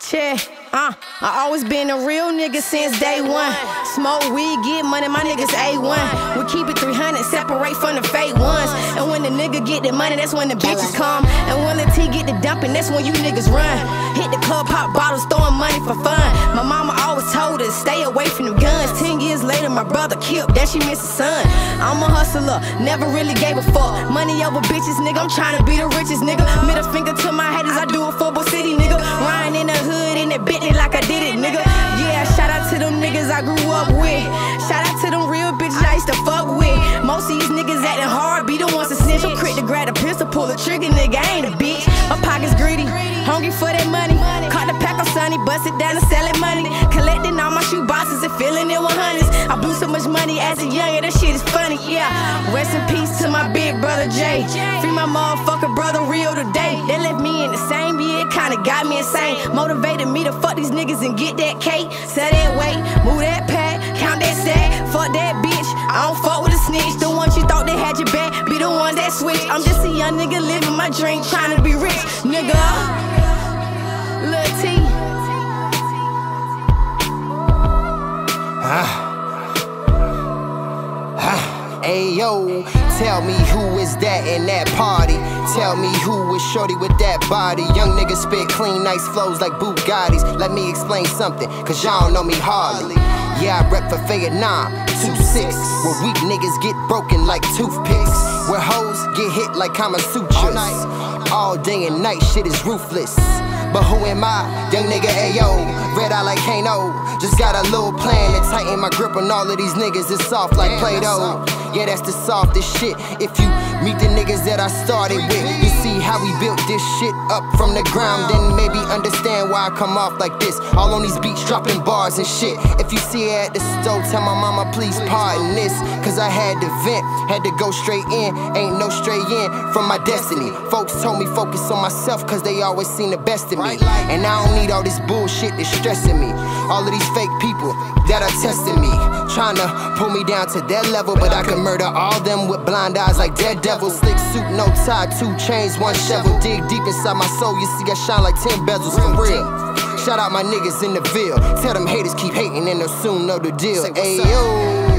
Che, uh, I always been a real nigga since day one. Smoke weed, get money, my niggas A1. We keep it 300, separate from the fake ones. And when the nigga get the money, that's when the bitches come. And when the T get the dumping, that's when you niggas run. Hit the club, pop bottles, throwing money for fun. My mama always told us, stay away from them guns. Ten years later, my brother killed, that she missed a son. I'm a hustler, never really gave a fuck. Money over bitches, nigga, I'm trying to be the richest nigga. Middle finger to my haters, I do it for I grew up with. Shout out to them real bitches I used to fuck with. Most of these niggas acting hard, be the ones. I'm quick to grab a pistol, pull a trigger, nigga. I ain't a bitch. My pockets greedy, hungry for that money. Caught the pack on Sunny, bust it down and sell it money. Collecting all my shoe boxes and filling it 100s. I blew so much money as a youngin', that shit is funny, yeah. Rest in peace to my big brother Jay. Free my motherfucker brother real today. They left me in the same year, kinda got me insane. Motivated to fuck these niggas and get that cake. Set that weight, move that pack, count that stack. Fuck that bitch, I don't fuck with a snitch. The ones you thought they had your back, be the ones that switch. I'm just a young nigga living my dream, trying to be rich, nigga. Lil Tee. Ah. Ah. Ayo, tell me who is that in that party? Tell me who is shorty with that body? Young niggas spit clean, nice flows like Bugattis. Let me explain something, cause y'all don't know me hardly. Yeah, I rep for Vietnam, 2-6. Where weak niggas get broken like toothpicks. Where hoes get hit like Kama Sutras. All day and night, shit is ruthless. But who am I? Young nigga Ayo, red eye like Kano. Just got a little plan to tighten my grip on all of these niggas. It's soft like Play Doh. Yeah, that's the softest shit. If you meet the niggas that I started with, you see how we built this shit up from the ground. Then maybe understand why I come off like this. All on these beats, dropping bars and shit. If you see her at the store, tell my mama, please pardon this. Cause I had to vent, had to go straight in. Ain't no straight in from my destiny. Folks told me focus on myself, cause they always seen the best in me. And I don't need all this bullshit that's stressing me. All of these fake people that are testing me. Trying to pull me down to their level, but I can murder all them with blind eyes like dead devils. Slick suit, no tie, two chains, one shovel. Dig deep inside my soul, you see I shine like 10 bezels for real. Shout out my niggas in the Ville. Tell them haters keep hating and they'll soon know the deal. Ayo.